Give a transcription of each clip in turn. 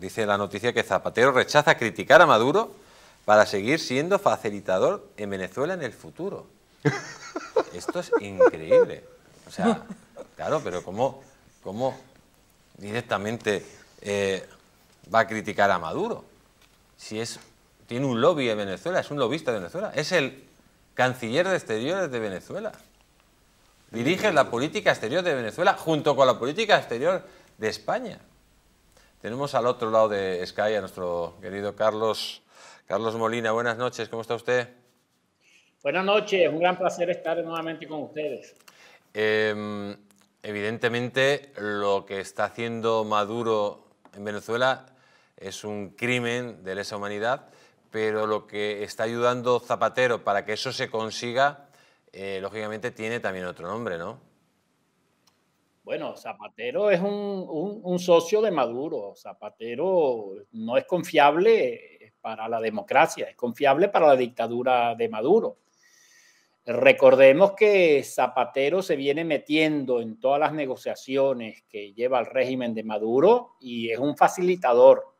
Dice la noticia que Zapatero rechaza criticar a Maduro para seguir siendo facilitador en Venezuela en el futuro. Esto es increíble. O sea, claro, pero ¿cómo, cómo directamente eh, va a criticar a Maduro? Si es, tiene un lobby en Venezuela, es un lobista de Venezuela, es el canciller de exteriores de Venezuela. Dirige la política exterior de Venezuela junto con la política exterior de España. Tenemos al otro lado de Sky a nuestro querido Carlos, Carlos Molina. Buenas noches, ¿cómo está usted? Buenas noches, un gran placer estar nuevamente con ustedes. Em, evidentemente, lo que está haciendo Maduro en Venezuela es un crimen de lesa humanidad, pero lo que está ayudando Zapatero para que eso se consiga, eh, lógicamente tiene también otro nombre, ¿no? Bueno, Zapatero es un, socio de Maduro. Zapatero no es confiable para la democracia, es confiable para la dictadura de Maduro. Recordemos que Zapatero se viene metiendo en todas las negociaciones que lleva el régimen de Maduro y es un facilitador.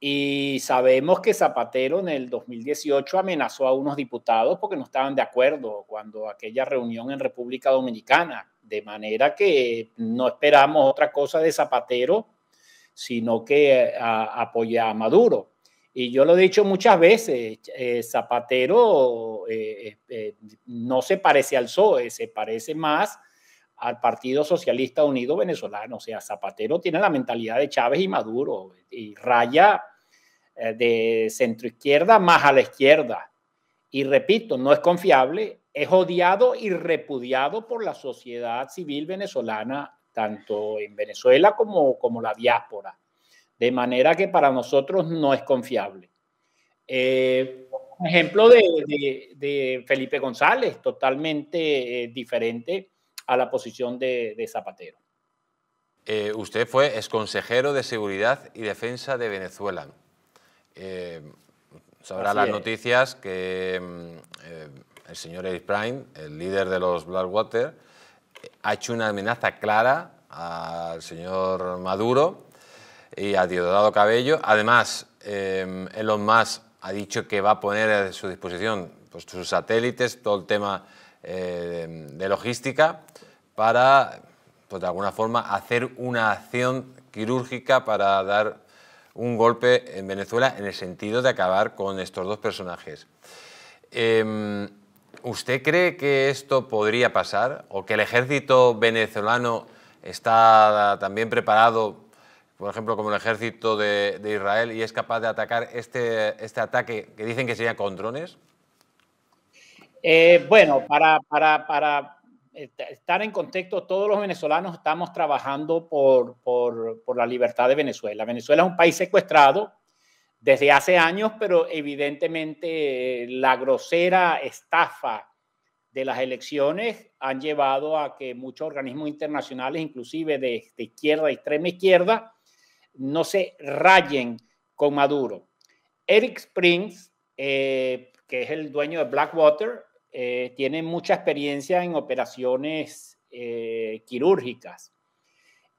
Y sabemos que Zapatero en el 2018 amenazó a unos diputados porque no estaban de acuerdo cuando aquella reunión en República Dominicana. De manera que no esperamos otra cosa de Zapatero, sino que apoya a Maduro. Y yo lo he dicho muchas veces, eh, Zapatero eh, eh, no se parece al PSOE, se parece más al Partido Socialista Unido Venezolano. O sea, Zapatero tiene la mentalidad de Chávez y Maduro y raya de centro izquierda más a la izquierda. Y repito, no es confiable, es odiado y repudiado por la sociedad civil venezolana, tanto en Venezuela como, como la diáspora de manera que para nosotros no es confiable. Eh, un ejemplo de, Felipe González, totalmente eh, diferente a la posición de, Zapatero. Eh, usted fue exconsejero de Seguridad y Defensa de Venezuela. sabrá las noticias que mm, el señor Eric Prime, el líder de los Blackwater, ha hecho una amenaza clara al señor Maduro y a Diosdado Cabello. Además, eh, Elon Musk ha dicho que va a poner a su disposición pues, sus satélites, todo el tema eh, de logística, para, pues, de alguna forma, hacer una acción quirúrgica para dar un golpe en Venezuela en el sentido de acabar con estos dos personajes. Em, ¿Usted cree que esto podría pasar o que el ejército venezolano está también preparado por ejemplo, como el ejército de, Israel, y es capaz de atacar este, este ataque que dicen que sería con drones? Eh, bueno, para, para, para, estar en contexto, todos los venezolanos estamos trabajando por, por, por, la libertad de Venezuela. Venezuela es un país secuestrado desde hace años, pero evidentemente la grosera estafa de las elecciones han llevado a que muchos organismos internacionales, inclusive de, de izquierda, extrema izquierda, no se rayen con Maduro. Eric Springs, eh, que es el dueño de Blackwater, eh, tiene mucha experiencia en operaciones eh, quirúrgicas.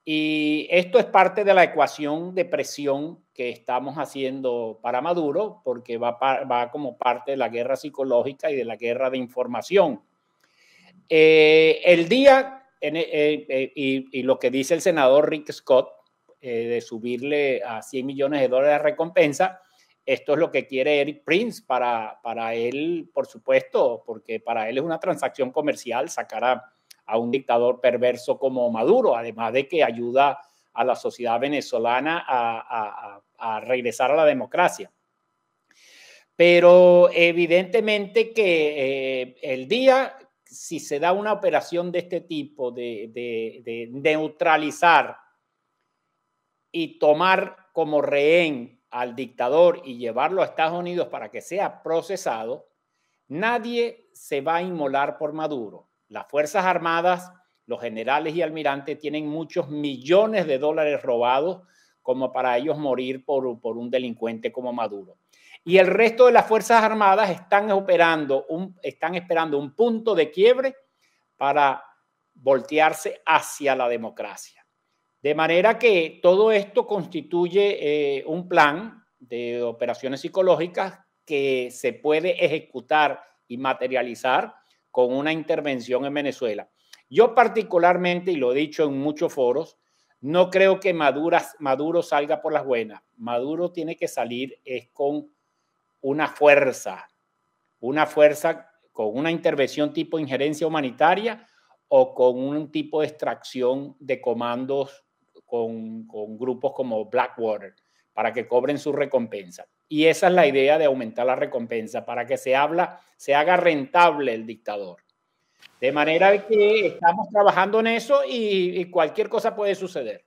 Y esto es parte de la ecuación de presión que estamos haciendo para Maduro, porque va, como parte de la guerra psicológica y de la guerra de información. el día, y, lo que dice el senador Rick Scott, eh, de subirle a 100 millones de dólares de recompensa. Esto es lo que quiere Eric Prince para, para él, por supuesto, porque para él es una transacción comercial sacar un dictador perverso como Maduro, además de que ayuda a la sociedad venezolana a, regresar a la democracia. Pero evidentemente que eh, el día, si se da una operación de este tipo, de, de neutralizar y tomar como rehén al dictador y llevarlo a Estados Unidos para que sea procesado, nadie se va a inmolar por Maduro. Las Fuerzas Armadas, los generales y almirantes tienen muchos millones de dólares robados como para ellos morir por, un delincuente como Maduro. Y el resto de las Fuerzas Armadas están operando, un, están esperando un punto de quiebre para voltearse hacia la democracia. De manera que todo esto constituye eh, un plan de operaciones psicológicas que se puede ejecutar y materializar con una intervención en Venezuela. Yo particularmente, y lo he dicho en muchos foros, no creo que Maduro salga por las buenas. Maduro tiene que salir es con una fuerza, una fuerza con una intervención tipo injerencia humanitaria o con un tipo de extracción de comandos con, con grupos como Blackwater para que cobren su recompensa. Y esa es la idea de aumentar la recompensa, para que se, habla, se haga rentable el dictador. De manera que estamos trabajando en eso y, cualquier cosa puede suceder.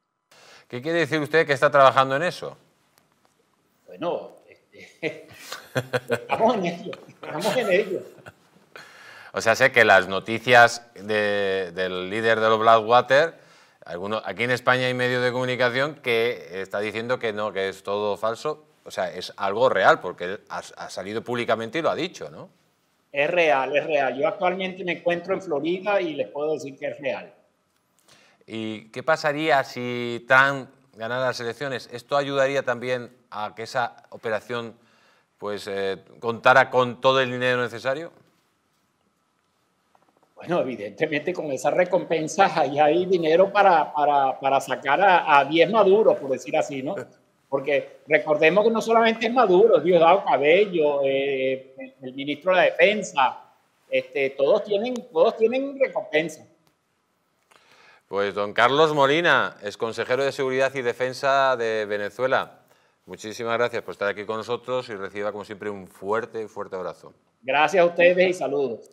¿Qué quiere decir usted que está trabajando en eso? Bueno, este, estamos en ello, estamos en ello. O sea, sé que las noticias del líder de los Blackwater, algunos, aquí en España hay medios de comunicación que está diciendo que no, que es todo falso, o sea, es algo real, porque él ha, salido públicamente y lo ha dicho, ¿no? Es real, es real. Yo actualmente me encuentro en Florida y les puedo decir que es real. ¿Y qué pasaría si Trump ganara las elecciones? ¿Esto ayudaría también a que esa operación pues, eh, contara con todo el dinero necesario? Bueno, evidentemente con esas recompensas ahí hay dinero para, para, sacar a, a 10 maduros, por decir así, ¿no? Porque recordemos que no solamente es Maduro, Diosdado Cabello, eh, el ministro de la Defensa, este, todos, tienen, todos tienen recompensa. Pues don Carlos Molina, es consejero de Seguridad y Defensa de Venezuela. Muchísimas gracias por estar aquí con nosotros y reciba como siempre un fuerte, fuerte abrazo. Gracias a ustedes y saludos.